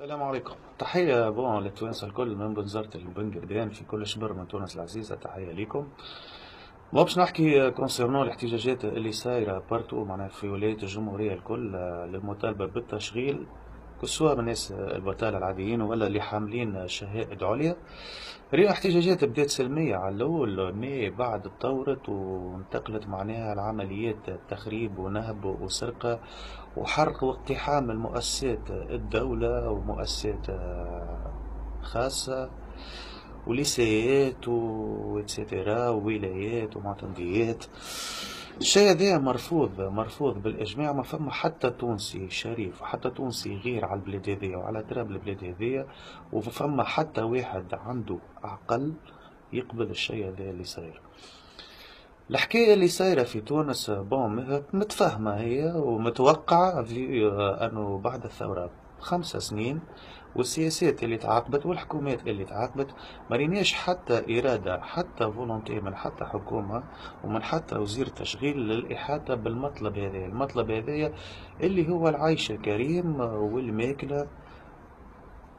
السلام عليكم. تحية bon للتوانسة الكل من بنزرت لبن قردان في كل شبر من تونس العزيزة. تحية ليكم. ما باش نحكي concernant الاحتجاجات اللي صايرة partout معناها في ولاية الجمهورية الكل للمطالبة بالتشغيل. سوا من الناس البطالة العاديين ولا اللي حاملين شهائد عليا هي احتجاجات بدات سلمية على الأول mais بعد تطورت وانتقلت معناها لعمليات تخريب ونهب وسرقة وحرق واقتحام المؤسسات الدولة ومؤسسات خاصة وليسيات واتسيتيرا وولايات ومعتمديات. الشيء هذا مرفوض مرفوض بالإجماع ما فما حتى تونسي شريف وحتى تونسي غير على البلاد هذيا وعلى تراب البلاد هذيا وفما حتى واحد عنده عقل يقبل الشيء هذا اللي صاير. الحكاية اللي صايرة في تونس bon متفهمه هي ومتوقعة في أنه بعد الثورة. خمسة سنين والسياسات اللي تعاقبت والحكومات اللي تعاقبت ما ريناش حتى إرادة حتى volonté من حتى حكومة ومن حتى وزير تشغيل للإحاطة بالمطلب هذا المطلب هذا اللي هو العيش الكريم والماكلة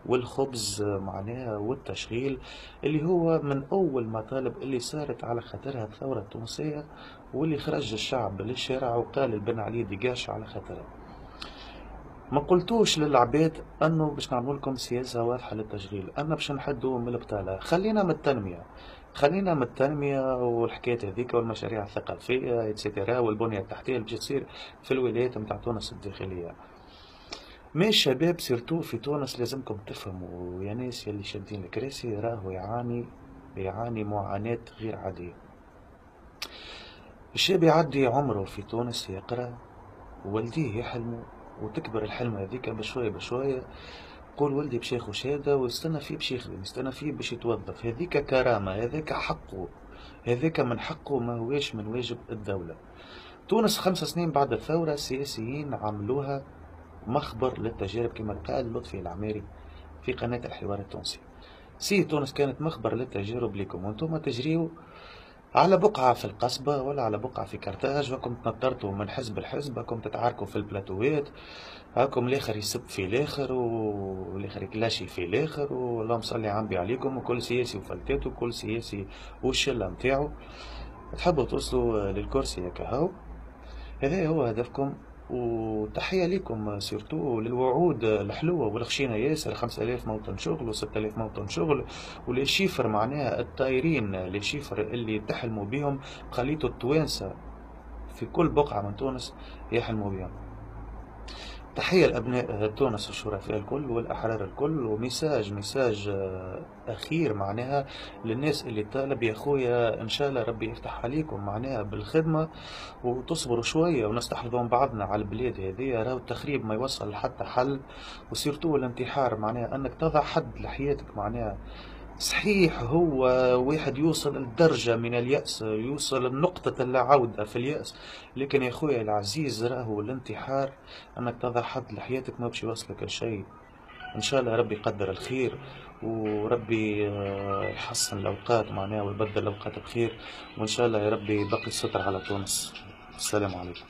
والخبز معناها والتشغيل اللي هو من أول مطالب اللي صارت على خاطرها الثورة التونسية واللي خرج الشعب للشارع وقال لبن علي dégage على خاطرها. ما قلتوش للعباد أنه باش نعمل لكم سياسة واضحة للتشغيل. أنه باش نحدوا من البطالة. خلينا من التنمية. خلينا من التنمية والحكايات هذيك والمشاريع الثقافية et cetera والبنية التحتية اللي تصير في الولايات نتاع تونس الداخلية. mais الشباب surtout في تونس لازمكم تفهموا. يا ناس يلي شادين الكراسي راهو يعاني يعاني معاناة غير عادية. الشاب يعدي عمره في تونس يقرأ والديه يحلموا. وتكبر الحلم هذيك بشوية بشوية. قول ولدي باش ياخذ شهادة ويستنى فيه باش يخدم يستنى فيه باش يتوظف. هذيك كرامة هذاك حقه. هذاك من حقه ما هواش من واجب الدولة. تونس خمس سنين بعد الثورة السياسيين عملوها مخبر للتجارب كما قال لطفي العماري في قناة الحوار التونسي. سي تونس كانت مخبر للتجارب لكم وأنتم تجريوا على بقعة في القصبة ولا على بقعة في كرتاج هاكم تنطرتوا من حزب لحزب هاكم تتعاركوا في البلاتوات هاكم الآخر يسب في الآخر والاخر يكلاشي في الآخر واللهم صلي عالنبي عليكم وكل سياسي وفلتاته وكل سياسي والشلة متاعو تحبوا توصلوا للكرسي هكا هاو؟ هذا هو هدفكم وتحية لكم surtout للوعود الحلوة والخشينة ياسر 5000 موطن شغل و6000 موطن شغل. و les chiffres معناها الطايرين les chiffres اللي تحلموا بهم خليتوا التوانسة في كل بقعة من تونس يحلموا بهم تحية لأبناء تونس الشرفاء الكل والأحرار الكل و message message آه، أخير معناها للناس اللي طالب يا خويا إن شاء الله ربي يفتح عليكم معناها بالخدمة وتصبروا شوية ونستحفظوا بعضنا على البلاد هذه راهو التخريب ما يوصل لحتى حل وسيرتو الانتحار معناها أنك تضع حد لحياتك معناها. صحيح هو واحد يوصل لدرجة من اليأس يوصل لنقطة اللا عودة في اليأس. لكن يا خويا العزيز راهو الانتحار. أنك تضع حد لحياتك ما باش يوصلك لشيء. إن شاء الله ربي يقدر الخير وربي آه، يحسن الأوقات معناها ويبدل الأوقات بخير. وإن شاء الله يا ربي يبقي الستر على تونس. السلام عليكم.